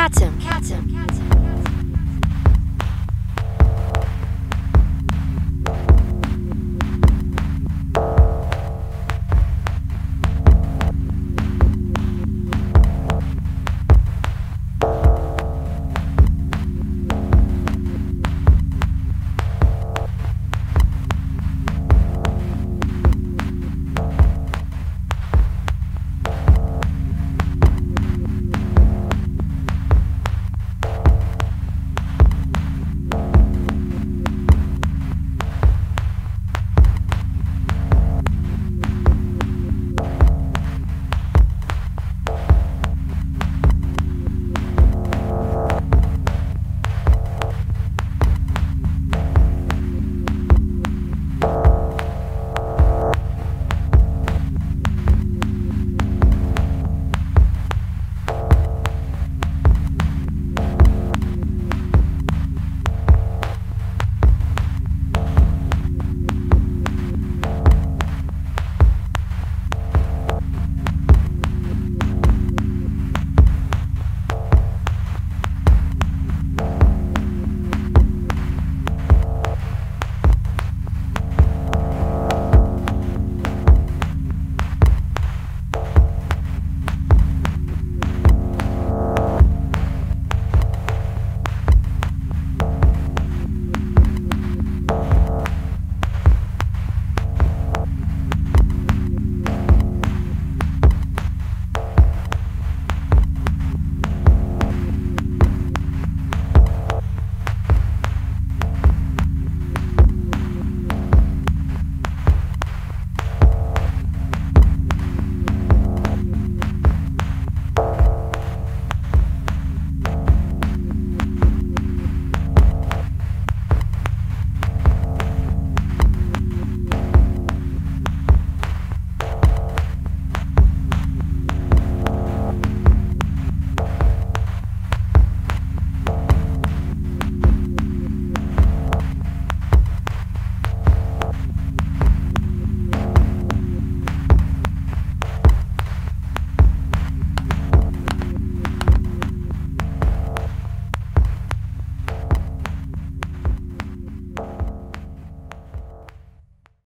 Catch him! Catch him!